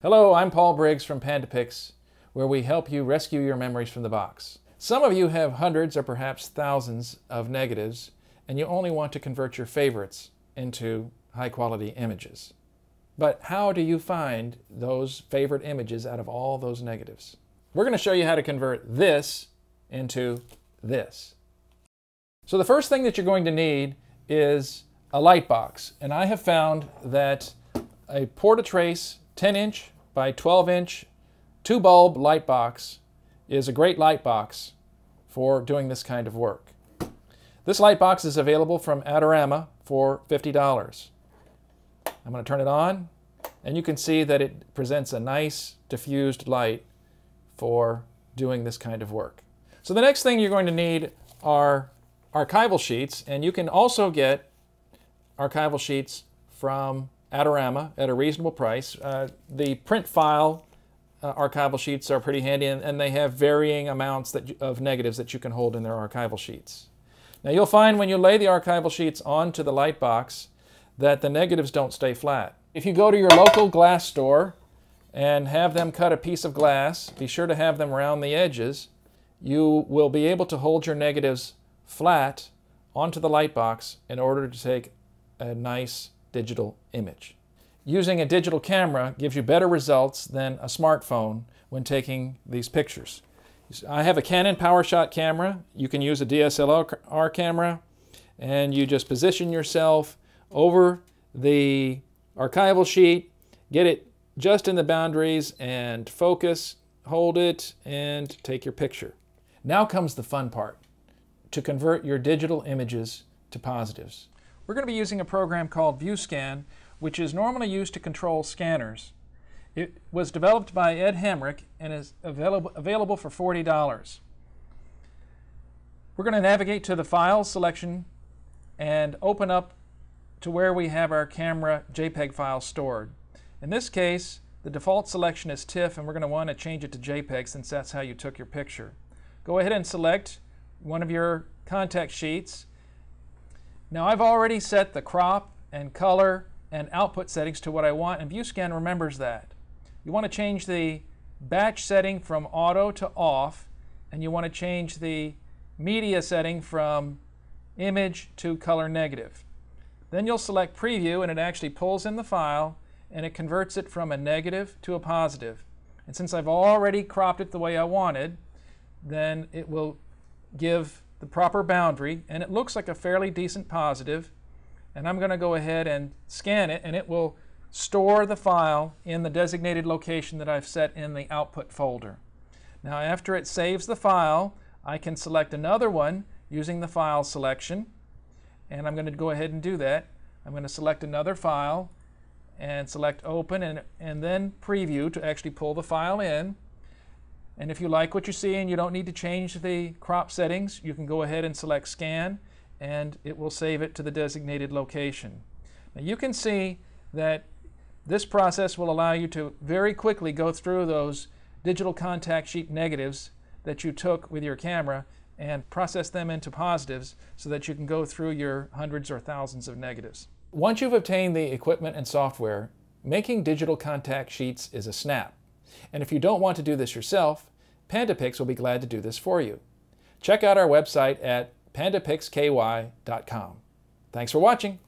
Hello, I'm Paul Briggs from PandaPix, where we help you rescue your memories from the box. Some of you have hundreds or perhaps thousands of negatives, and you only want to convert your favorites into high quality images. But how do you find those favorite images out of all those negatives? We're going to show you how to convert this into this. So the first thing that you're going to need is a light box. And I have found that a Portatrace 10 inch by 12 inch two bulb light box is a great light box for doing this kind of work. This light box is available from Adorama for $50. I'm going to turn it on and you can see that it presents a nice diffused light for doing this kind of work. So the next thing you're going to need are archival sheets and you can also get archival sheets from Adorama at a reasonable price. Uh, the print file uh, archival sheets are pretty handy and, and they have varying amounts that, of negatives that you can hold in their archival sheets. Now you'll find when you lay the archival sheets onto the light box that the negatives don't stay flat. If you go to your local glass store and have them cut a piece of glass, be sure to have them round the edges, you will be able to hold your negatives flat onto the light box in order to take a nice digital image. Using a digital camera gives you better results than a smartphone when taking these pictures. I have a Canon PowerShot camera. You can use a DSLR camera and you just position yourself over the archival sheet, get it just in the boundaries and focus, hold it, and take your picture. Now comes the fun part, to convert your digital images to positives. We're going to be using a program called VueScan, which is normally used to control scanners. It was developed by Ed Hamrick and is available, available for $40. We're going to navigate to the File selection and open up to where we have our camera JPEG file stored. In this case, the default selection is TIFF, and we're going to want to change it to JPEG since that's how you took your picture. Go ahead and select one of your contact sheets now I've already set the crop and color and output settings to what I want and VueScan remembers that. You want to change the batch setting from auto to off and you want to change the media setting from image to color negative. Then you'll select preview and it actually pulls in the file and it converts it from a negative to a positive. And since I've already cropped it the way I wanted, then it will give the proper boundary, and it looks like a fairly decent positive, and I'm going to go ahead and scan it, and it will store the file in the designated location that I've set in the output folder. Now after it saves the file, I can select another one using the file selection, and I'm going to go ahead and do that. I'm going to select another file and select open and, and then preview to actually pull the file in. And if you like what you see and you don't need to change the crop settings, you can go ahead and select scan and it will save it to the designated location. Now you can see that this process will allow you to very quickly go through those digital contact sheet negatives that you took with your camera and process them into positives so that you can go through your hundreds or thousands of negatives. Once you've obtained the equipment and software, making digital contact sheets is a snap. And if you don't want to do this yourself, PandaPix will be glad to do this for you. Check out our website at pandapixky.com. Thanks for watching.